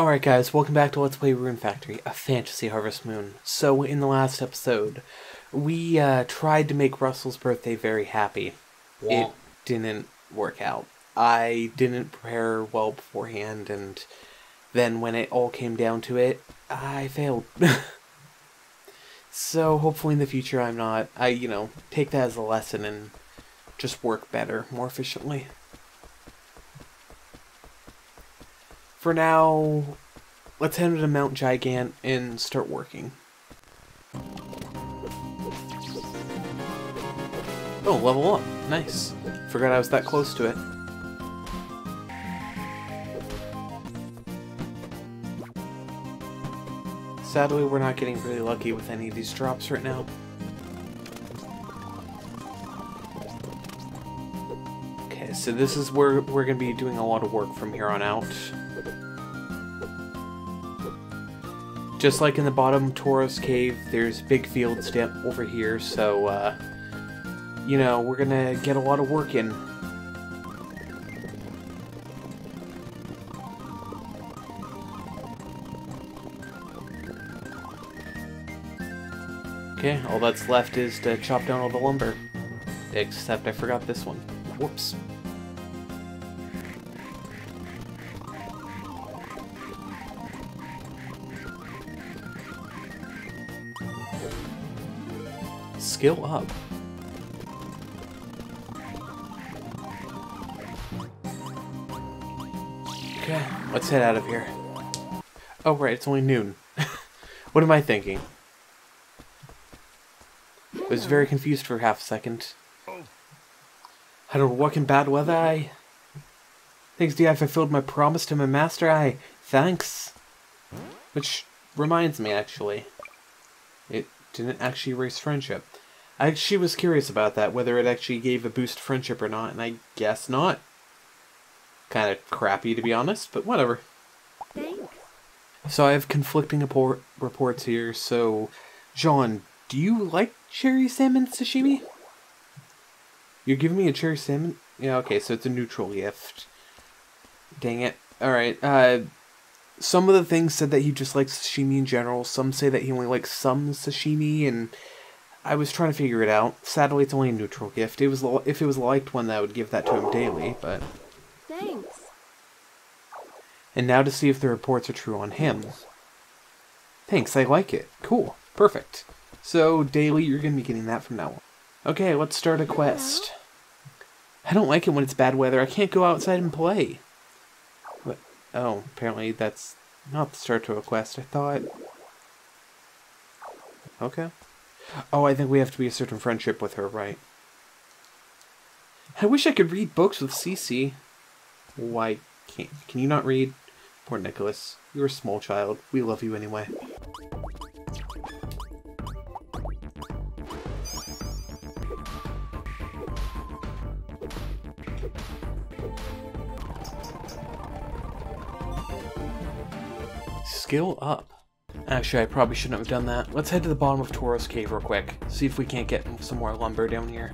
Alright guys, welcome back to Let's Play Rune Factory, a fantasy Harvest Moon. So, in the last episode, we uh, tried to make Russell's birthday very happy. It didn't work out. I didn't prepare well beforehand, and then when it all came down to it, I failed. so, hopefully in the future I'm not, I, you know, take that as a lesson and just work better, more efficiently. For now, let's head to Mount Gigant and start working. Oh, level up. Nice. Forgot I was that close to it. Sadly, we're not getting really lucky with any of these drops right now. So this is where we're going to be doing a lot of work from here on out. Just like in the bottom Tauros Cave, there's big fields down over here, so, uh, you know, we're gonna get a lot of work in. Okay, all that's left is to chop down all the lumber. Except I forgot this one. Whoops. Skill up. Okay, let's head out of here. Oh right, it's only noon. what am I thinking? I was very confused for half a second. I don't work in bad weather, I... Thanks, D, I fulfilled my promise to my master, I... Thanks. Which reminds me, actually. It didn't actually erase friendship. I actually was curious about that, whether it actually gave a boost to friendship or not, and I guess not. Kind of crappy, to be honest, but whatever. Thanks. So I have conflicting report reports here, so... John, do you like cherry salmon sashimi? You're giving me a cherry salmon? Yeah, okay, so it's a neutral gift. Dang it. Alright, uh... Some of the things said that he just likes sashimi in general. Some say that he only likes some sashimi, and I was trying to figure it out. Sadly, it's only a neutral gift. It was if it was liked one, I would give that to him daily. But Thanks. and now to see if the reports are true on him. Thanks, I like it. Cool, perfect. So daily, you're gonna be getting that from now on. Okay, let's start a quest. I don't like it when it's bad weather. I can't go outside and play. What? Oh, apparently that's not the start to a quest. I thought. Okay. Oh, I think we have to be a certain friendship with her, right? I wish I could read books with Cece. Why can't can you not read? Poor Nicholas. You're a small child. We love you anyway. Skill up. Actually, I probably shouldn't have done that. Let's head to the bottom of Tauros Cave real quick. See if we can't get some more lumber down here.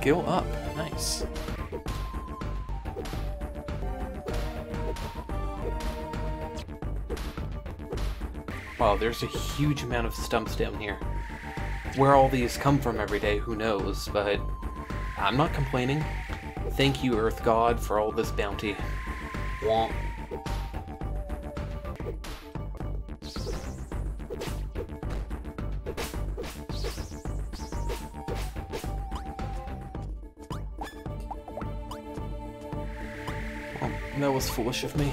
Skill up. Nice. Wow, there's a huge amount of stumps down here. Where all these come from every day, who knows, but I'm not complaining. Thank you, Earth God, for all this bounty. Womp. Foolish of me.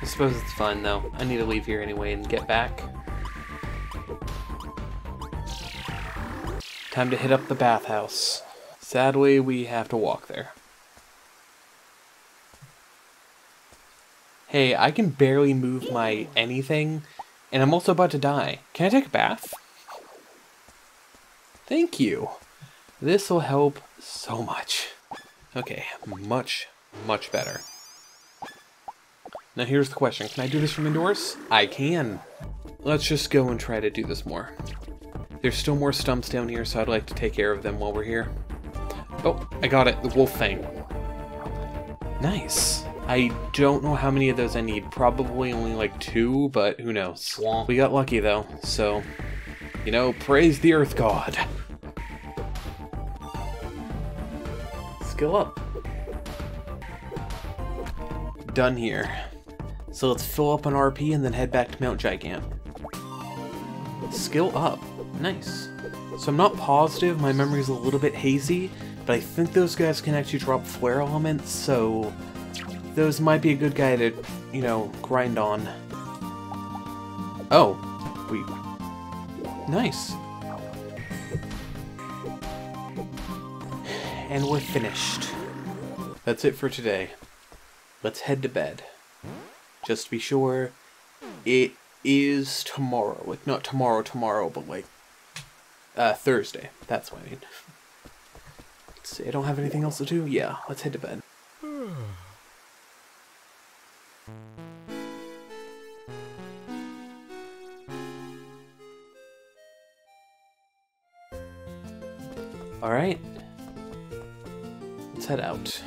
I suppose it's fine though. I need to leave here anyway and get back. Time to hit up the bathhouse. Sadly, we have to walk there. Hey, I can barely move my anything, and I'm also about to die. Can I take a bath? Thank you. This will help so much. Okay, much, much better. Now here's the question. Can I do this from indoors? I can. Let's just go and try to do this more. There's still more stumps down here, so I'd like to take care of them while we're here. Oh, I got it. The wolf thing. Nice. I don't know how many of those I need. Probably only like two, but who knows. We got lucky though, so, you know, praise the Earth God. Skill up. Done here. So let's fill up on RP and then head back to Mount Gigant. Skill up. Nice. So I'm not positive, my memory's a little bit hazy, but I think those guys can actually drop flare elements, so those might be a good guy to, you know, grind on. Oh, we... Nice. And we're finished. That's it for today. Let's head to bed. Just to be sure, it is tomorrow. Like, not tomorrow, tomorrow, but like, uh, Thursday. That's what I mean. Let's see, I don't have anything else to do? Yeah, let's head to bed. Alright. Let's head out.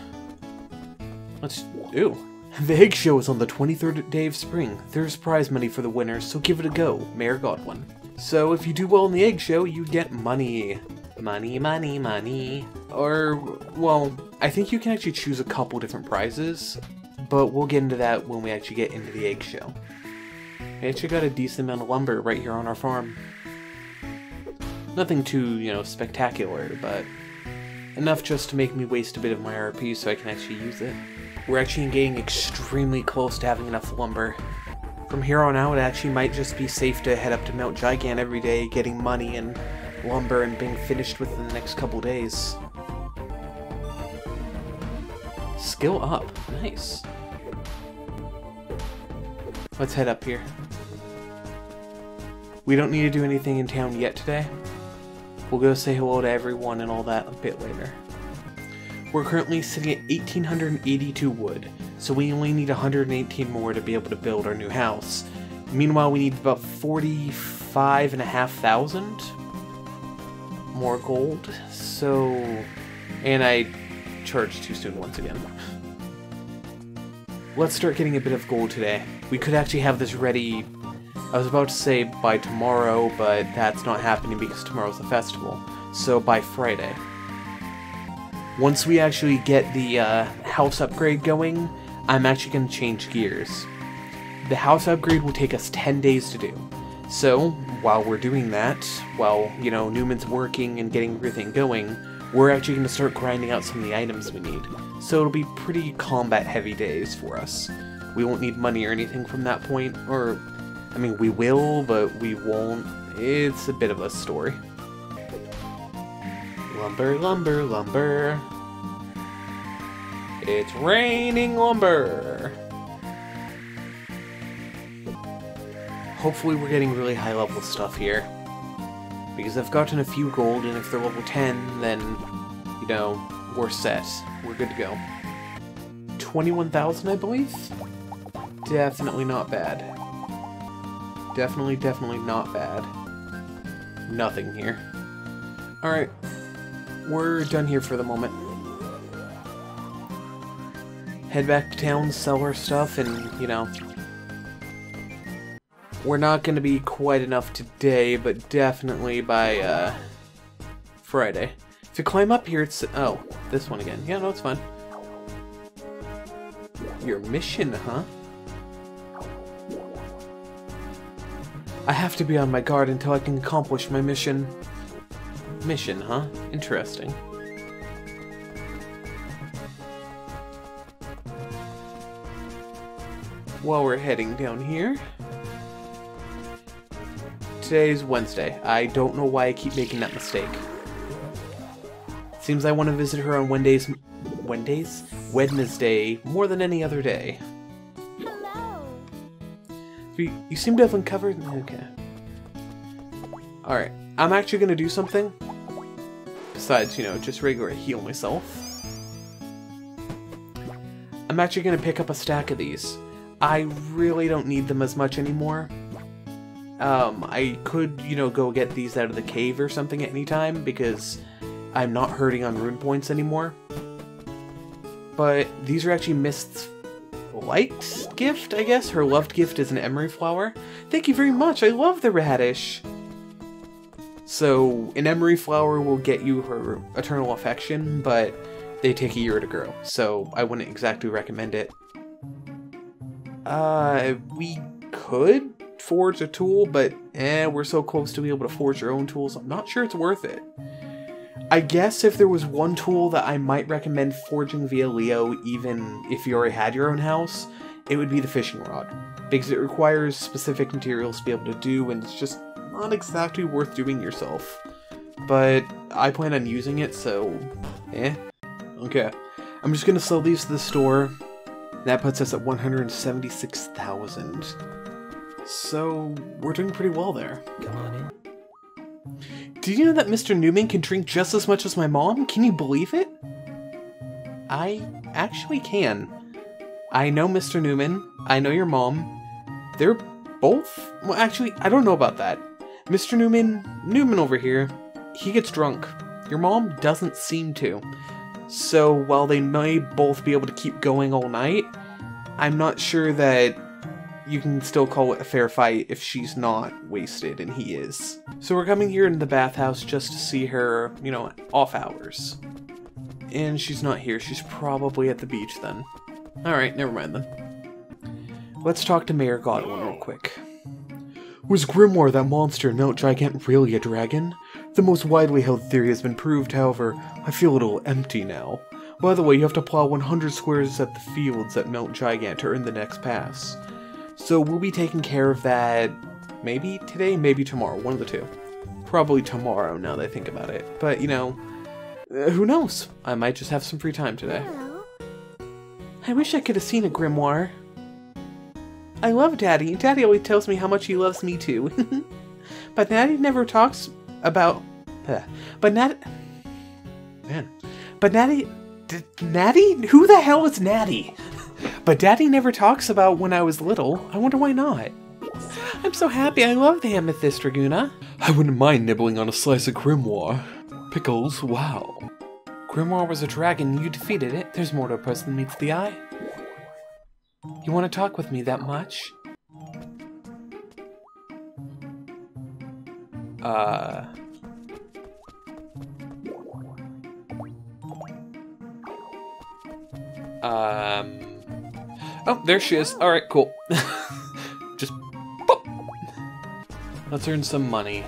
Let's... Ooh. The Egg Show is on the 23rd day of spring. There's prize money for the winners, so give it a go. Mayor Godwin. So if you do well in the Egg Show, you get money. Money, money, money. Or, well, I think you can actually choose a couple different prizes, but we'll get into that when we actually get into the Egg Show. I actually got a decent amount of lumber right here on our farm. Nothing too, you know, spectacular, but enough just to make me waste a bit of my RP so I can actually use it. We're actually getting extremely close to having enough lumber. From here on out, it actually might just be safe to head up to Mount Gigant every day, getting money and lumber and being finished within the next couple days. Skill up. Nice. Let's head up here. We don't need to do anything in town yet today. We'll go say hello to everyone and all that a bit later. We're currently sitting at 1882 wood, so we only need 118 more to be able to build our new house. Meanwhile, we need about 45 and a half thousand more gold, so... And I charged too soon once again. Let's start getting a bit of gold today. We could actually have this ready I was about to say by tomorrow, but that's not happening because tomorrow's the festival. So by Friday. Once we actually get the uh, house upgrade going, I'm actually going to change gears. The house upgrade will take us 10 days to do. So, while we're doing that, while, you know, Newman's working and getting everything going, we're actually going to start grinding out some of the items we need. So it'll be pretty combat heavy days for us. We won't need money or anything from that point, or, I mean, we will, but we won't. It's a bit of a story. Lumber, lumber, lumber. It's raining lumber. Hopefully we're getting really high level stuff here. Because I've gotten a few gold, and if they're level 10, then, you know, we're set. We're good to go. 21,000, I believe? Definitely not bad. Definitely, definitely not bad. Nothing here. Alright. We're done here for the moment. Head back to town, sell our stuff, and, you know... We're not going to be quite enough today, but definitely by, uh... Friday. To climb up here, it's... Oh, this one again. Yeah, no, it's fine. Your mission, huh? I have to be on my guard until I can accomplish my mission. Mission, huh? Interesting. While we're heading down here... Today's Wednesday. I don't know why I keep making that mistake. Seems I want to visit her on Wednesdays... Wednesdays? Wednesday more than any other day. Hello. You, you seem to have uncovered... Okay. Alright. I'm actually going to do something. Besides, you know, just regular heal myself. I'm actually going to pick up a stack of these. I really don't need them as much anymore. Um, I could, you know, go get these out of the cave or something at any time because I'm not hurting on rune points anymore. but these are actually Mist's liked gift, I guess. Her loved gift is an emery flower. Thank you very much. I love the radish. So, an emery flower will get you her eternal affection, but they take a year to grow. So, I wouldn't exactly recommend it. Uh, we could forge a tool, but eh, we're so close to be able to forge our own tools. I'm not sure it's worth it. I guess if there was one tool that I might recommend forging via Leo, even if you already had your own house, it would be the fishing rod. Because it requires specific materials to be able to do, and it's just not exactly worth doing yourself. But I plan on using it, so eh. Okay. I'm just gonna sell these to the store. That puts us at 176,000. So, we're doing pretty well there. Come on in. Did you know that Mr. Newman can drink just as much as my mom? Can you believe it? I actually can. I know Mr. Newman. I know your mom. They're both. Well, actually, I don't know about that. Mr. Newman, Newman over here, he gets drunk. Your mom doesn't seem to. So while they may both be able to keep going all night, I'm not sure that you can still call it a fair fight if she's not wasted and he is. So we're coming here in the bathhouse just to see her, you know, off hours. And she's not here. She's probably at the beach then. Alright, never mind then. Let's talk to Mayor Godwin real oh. quick. Was Grimoire that monster Mount Gigant really a dragon? The most widely held theory has been proved, however, I feel a little empty now. By the way, you have to plow 100 squares at the fields at Mount Gigant to earn the next pass. So we'll be taking care of that maybe today, maybe tomorrow, one of the two. Probably tomorrow now that I think about it. But, you know, uh, who knows? I might just have some free time today. Hello. I wish I could have seen a grimoire. I love Daddy. Daddy always tells me how much he loves me too. but Daddy never talks about. Uh, but Nat. Man. But Natty. D- Natty? Who the hell is Natty? But Daddy never talks about when I was little. I wonder why not. I'm so happy. I love the amethyst, Draguna. I wouldn't mind nibbling on a slice of grimoire. Pickles, wow. Grimoire was a dragon, you defeated it. There's more to a person than meets the eye. You want to talk with me that much? Uh. Um. Oh, there she is. Alright, cool. Just. Let's earn some money.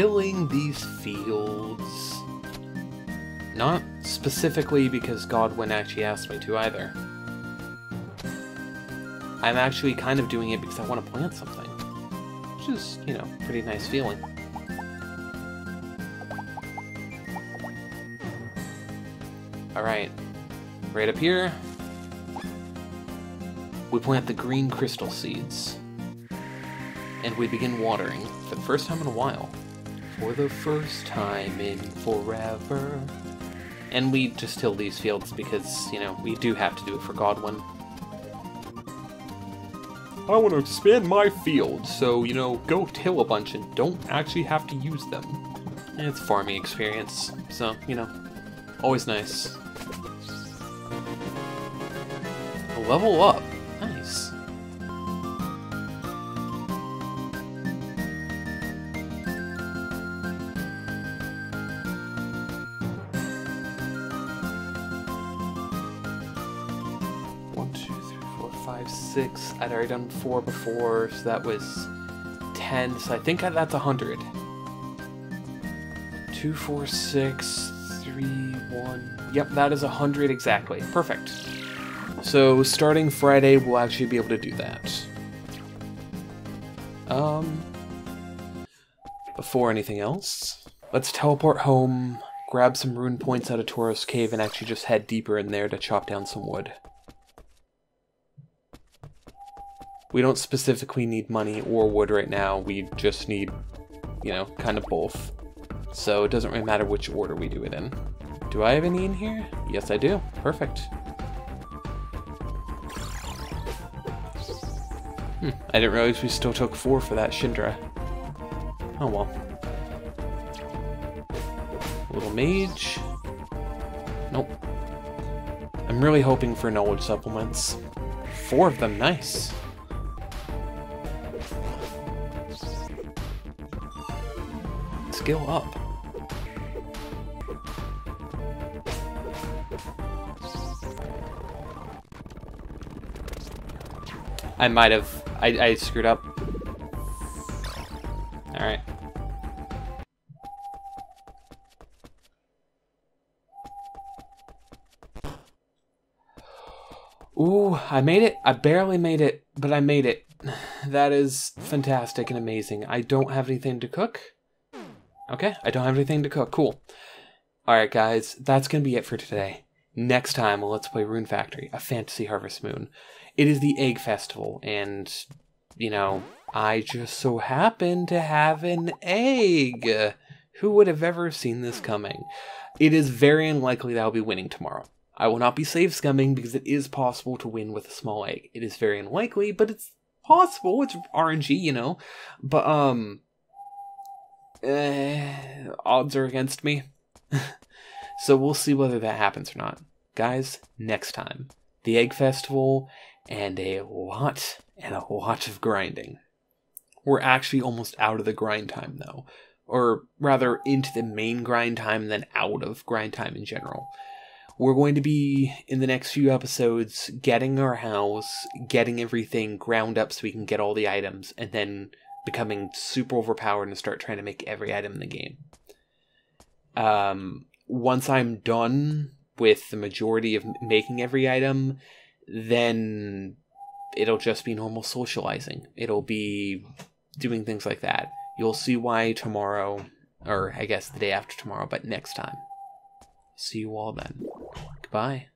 I'm tilling these fields. Not specifically because Godwin actually asked me to either. I'm actually kind of doing it because I want to plant something. Which is, you know, pretty nice feeling. Alright. Right up here, we plant the green crystal seeds. And we begin watering for the first time in a while. For the first time in forever. And we just till these fields because, you know, we do have to do it for Godwin. I want to expand my field, so, you know, go till a bunch and don't actually have to use them. It's farming experience, so, you know, always nice. Level up. Six. I'd already done four before, so that was ten. So I think that's a hundred. Two, four, six, three, one. Yep, that is a hundred exactly. Perfect. So starting Friday, we'll actually be able to do that. Um, before anything else, let's teleport home, grab some rune points out of Tauros Cave, and actually just head deeper in there to chop down some wood. We don't specifically need money or wood right now, we just need, you know, kind of both. So it doesn't really matter which order we do it in. Do I have any in here? Yes, I do. Perfect. Hmm, I didn't realize we still took four for that Shindra. Oh well. Little mage. Nope. I'm really hoping for knowledge supplements. Four of them, nice. Skill up. I might have. I, I screwed up. Alright. Ooh, I made it. I barely made it, but I made it. That is fantastic and amazing. I don't have anything to cook. Okay, I don't have anything to cook. Cool. Alright, guys, that's going to be it for today. Next time, let's play Rune Factory, a fantasy harvest moon. It is the Egg Festival, and, you know, I just so happen to have an egg. Who would have ever seen this coming? It is very unlikely that I'll be winning tomorrow. I will not be save scumming because it is possible to win with a small egg. It is very unlikely, but it's possible. It's RNG, you know. But um, eh, odds are against me. so we'll see whether that happens or not. Guys, next time, the Egg Festival and a lot and a lot of grinding. We're actually almost out of the grind time though, or rather into the main grind time than out of grind time in general. We're going to be in the next few episodes getting our house, getting everything ground up so we can get all the items, and then becoming super overpowered and start trying to make every item in the game. Um, once I'm done with the majority of making every item, then it'll just be normal socializing. It'll be doing things like that. You'll see why tomorrow, or I guess the day after tomorrow, but next time. See you all then. Goodbye.